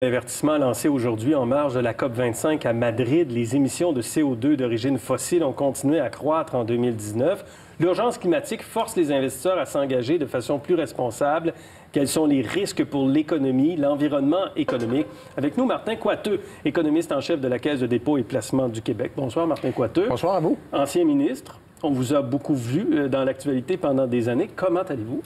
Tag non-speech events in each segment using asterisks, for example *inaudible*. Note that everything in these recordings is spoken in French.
Avertissement lancé aujourd'hui en marge de la COP25 à Madrid, les émissions de CO2 d'origine fossile ont continué à croître en 2019. L'urgence climatique force les investisseurs à s'engager de façon plus responsable. Quels sont les risques pour l'économie, l'environnement économique? Avec nous, Martin Coiteux, économiste en chef de la Caisse de dépôt et placement du Québec. Bonsoir, Martin Coiteux. Bonsoir à vous. Ancien ministre. On vous a beaucoup vu euh, dans l'actualité pendant des années. Comment allez-vous?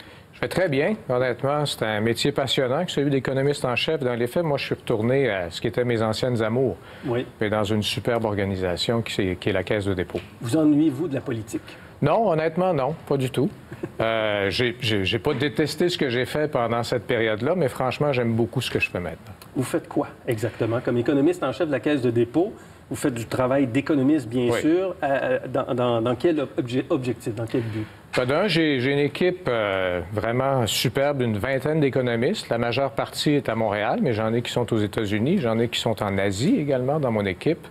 très bien. Honnêtement, c'est un métier passionnant que celui d'économiste en chef. Dans les faits, moi, je suis retourné à ce qui était mes anciennes amours. Oui. Mais dans une superbe organisation qui est, qui est la Caisse de dépôt. Vous ennuyez-vous de la politique? Non, honnêtement, non, pas du tout. *laughs* Euh, j'ai pas détesté ce que j'ai fait pendant cette période-là, mais franchement, j'aime beaucoup ce que je fais maintenant. Vous faites quoi exactement? Comme économiste en chef de la Caisse de dépôt, vous faites du travail d'économiste, bien sûr. Euh, euh, dans, quel objectif, dans quel but? D'un, j'ai une équipe euh, vraiment superbe d'une vingtaine d'économistes. La majeure partie est à Montréal, mais j'en ai qui sont aux États-Unis, j'en ai qui sont en Asie également dans mon équipe.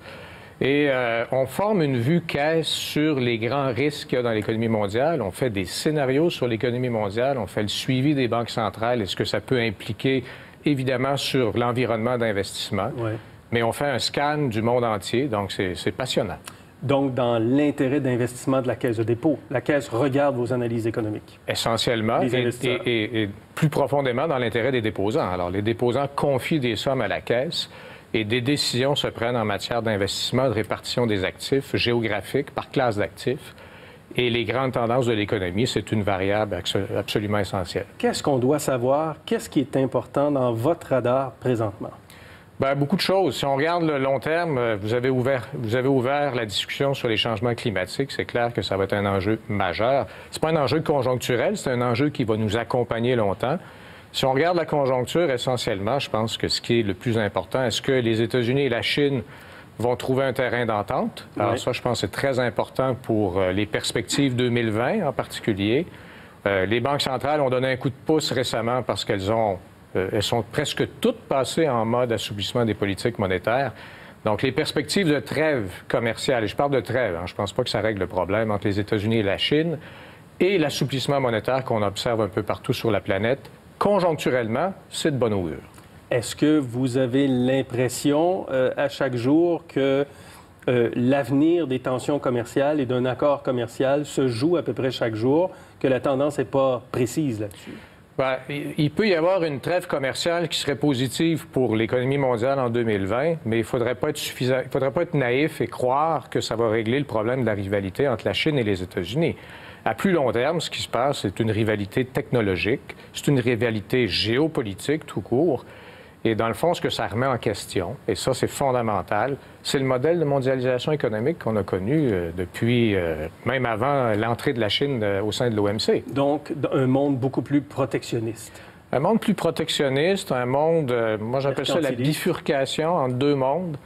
Et on forme une vue caisse sur les grands risques qu'il y a dans l'économie mondiale. On fait des scénarios sur l'économie mondiale, on fait le suivi des banques centrales et ce que ça peut impliquer, évidemment, sur l'environnement d'investissement. Oui mais on fait un scan du monde entier, donc c'est passionnant. Donc, dans l'intérêt d'investissement de la Caisse de dépôt, la Caisse regarde vos analyses économiques. Essentiellement, et, plus profondément dans l'intérêt des déposants. Alors, les déposants confient des sommes à la Caisse et des décisions se prennent en matière d'investissement, de répartition des actifs géographiques par classe d'actifs. Et les grandes tendances de l'économie, c'est une variable absolument essentielle. Qu'est-ce qu'on doit savoir? Qu'est-ce qui est important dans votre radar présentement? Bien, beaucoup de choses. Si on regarde le long terme, euh, vous avez ouvert, vous avez ouvert la discussion sur les changements climatiques. C'est clair que ça va être un enjeu majeur. C'est pas un enjeu conjoncturel, c'est un enjeu qui va nous accompagner longtemps. Si on regarde la conjoncture, essentiellement, je pense que ce qui est le plus important, est-ce que les États-Unis et la Chine vont trouver un terrain d'entente? Alors ça, je pense, c'est très important pour euh, les perspectives 2020 en particulier. Euh, les banques centrales ont donné un coup de pouce récemment parce qu'elles ont euh, elles sont presque toutes passées en mode assouplissement des politiques monétaires. Donc, les perspectives de trêve commerciale, et je parle de trêve, hein, je ne pense pas que ça règle le problème entre les États-Unis et la Chine, et l'assouplissement monétaire qu'on observe un peu partout sur la planète, conjoncturellement, c'est de bonne augure. Est-ce que vous avez l'impression euh, à chaque jour que euh, l'avenir des tensions commerciales et d'un accord commercial se joue à peu près chaque jour, que la tendance n'est pas précise là-dessus? Il peut y avoir une trêve commerciale qui serait positive pour l'économie mondiale en 2020, mais il ne il faudrait pas être naïf et croire que ça va régler le problème de la rivalité entre la Chine et les États-Unis. À plus long terme, ce qui se passe, c'est une rivalité technologique, c'est une rivalité géopolitique tout court. Et dans le fond, ce que ça remet en question, et ça c'est fondamental, c'est le modèle de mondialisation économique qu'on a connu euh, depuis, euh, même avant l'entrée de la Chine euh, au sein de l'OMC. Donc, un monde beaucoup plus protectionniste. Un monde plus protectionniste, un monde, moi j'appelle ça la bifurcation entre deux mondes.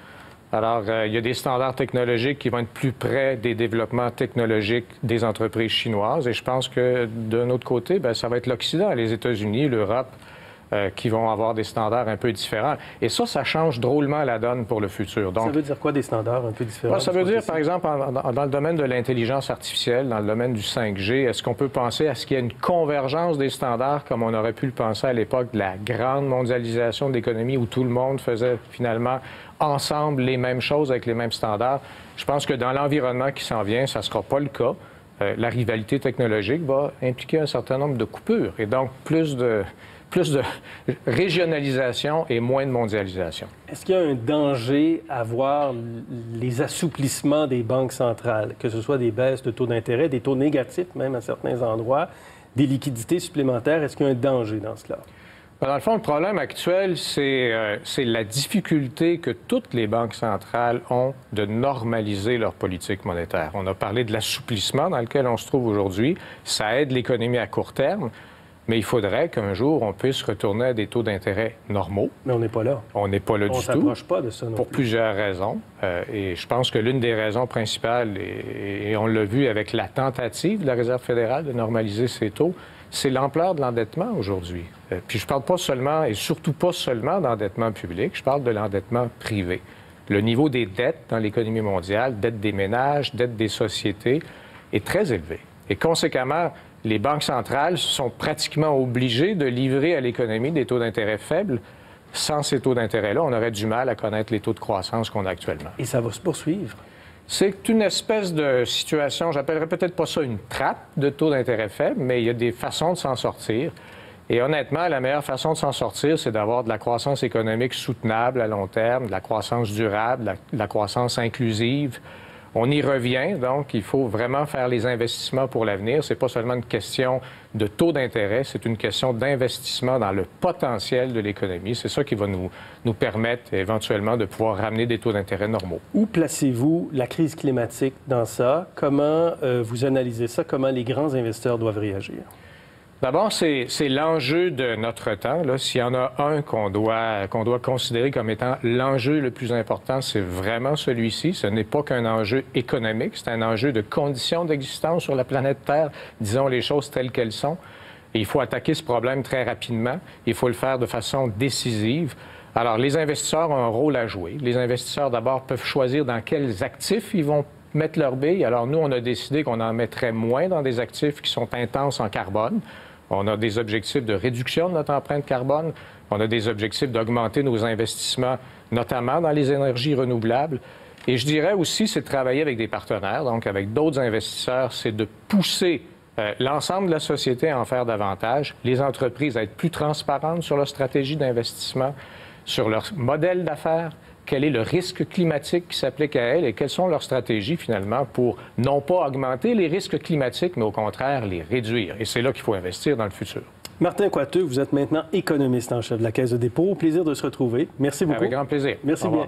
Alors, il y a des standards technologiques qui vont être plus près des développements technologiques des entreprises chinoises. Et je pense que d'un autre côté, bien, ça va être l'Occident, les États-Unis, l'Europe, euh, qui vont avoir des standards un peu différents. Et ça, ça change drôlement la donne pour le futur. Donc, ça veut dire quoi des standards un peu différents? ça veut dire, par exemple, dans le domaine de l'intelligence artificielle, dans le domaine du 5G, est-ce qu'on peut penser à ce qu'il y ait une convergence des standards comme on aurait pu le penser à l'époque de la grande mondialisation de l'économie où tout le monde faisait finalement ensemble les mêmes choses avec les mêmes standards? Je pense que dans l'environnement qui s'en vient, ça ne sera pas le cas. Euh, la rivalité technologique va impliquer un certain nombre de coupures et donc plus de plus de régionalisation et moins de mondialisation. Est-ce qu'il y a un danger à voir les assouplissements des banques centrales, que ce soit des baisses de taux d'intérêt, des taux négatifs même à certains endroits, des liquidités supplémentaires? Est-ce qu'il y a un danger dans cela? Ben, dans le fond, le problème actuel, euh, c'est la difficulté que toutes les banques centrales ont de normaliser leur politique monétaire. On a parlé de l'assouplissement dans lequel on se trouve aujourd'hui. Ça aide l'économie à court terme. Mais il faudrait qu'un jour, on puisse retourner à des taux d'intérêt normaux. Mais on n'est pas là. On n'est pas là du tout. On pas de ça non Pour plusieurs raisons. Euh, et je pense que l'une des raisons principales, et, on l'a vu avec la tentative de la Réserve fédérale de normaliser ces taux, c'est l'ampleur de l'endettement aujourd'hui. Euh, puis je parle pas seulement, et surtout pas seulement d'endettement public, je parle de l'endettement privé. Le niveau des dettes dans l'économie mondiale, dettes des ménages, dettes des sociétés, est très élevé. Et conséquemment, les banques centrales sont pratiquement obligées de livrer à l'économie des taux d'intérêt faibles sans ces taux d'intérêt-là, on aurait du mal à connaître les taux de croissance qu'on a actuellement. Et ça va se poursuivre. C'est une espèce de situation, j'appellerais peut-être pas ça une trappe de taux d'intérêt faible, mais il y a des façons de s'en sortir. Et honnêtement, la meilleure façon de s'en sortir, c'est d'avoir de la croissance économique soutenable à long terme, de la croissance durable, de la, croissance inclusive. On y revient, donc il faut vraiment faire les investissements pour l'avenir. Ce n'est pas seulement une question de taux d'intérêt, c'est une question d'investissement dans le potentiel de l'économie. C'est ça qui va nous, nous permettre éventuellement de pouvoir ramener des taux d'intérêt normaux. Où placez-vous la crise climatique dans ça? Comment euh, vous analysez ça? Comment les grands investisseurs doivent réagir? D'abord, c'est l'enjeu de notre temps. S'il y en a un qu'on doit, qu'on doit considérer comme étant l'enjeu le plus important, c'est vraiment celui-ci. Ce n'est pas qu'un enjeu économique, c'est un enjeu de conditions d'existence sur la planète Terre. Disons les choses telles qu'elles sont. Il faut attaquer ce problème très rapidement. Il faut le faire de façon décisive. Alors, les investisseurs ont un rôle à jouer. Les investisseurs, d'abord, peuvent choisir dans quels actifs ils vont mettre leur bille. Alors, nous, on a décidé qu'on en mettrait moins dans des actifs qui sont intenses en carbone. On a des objectifs de réduction de notre empreinte carbone. On a des objectifs d'augmenter nos investissements, notamment dans les énergies renouvelables. Et je dirais aussi, c'est de travailler avec des partenaires, donc avec d'autres investisseurs, c'est de pousser euh, l'ensemble de la société à en faire davantage, les entreprises à être plus transparentes sur leur stratégie d'investissement, sur leur modèle d'affaires, quel est le risque climatique qui s'applique à elles et quelles sont leurs stratégies finalement pour non pas augmenter les risques climatiques, mais au contraire les réduire. Et c'est là qu'il faut investir dans le futur. Martin Coiteux, vous êtes maintenant économiste en chef de la Caisse de dépôt. Au plaisir de se retrouver. Merci beaucoup. Avec grand plaisir. Merci bien.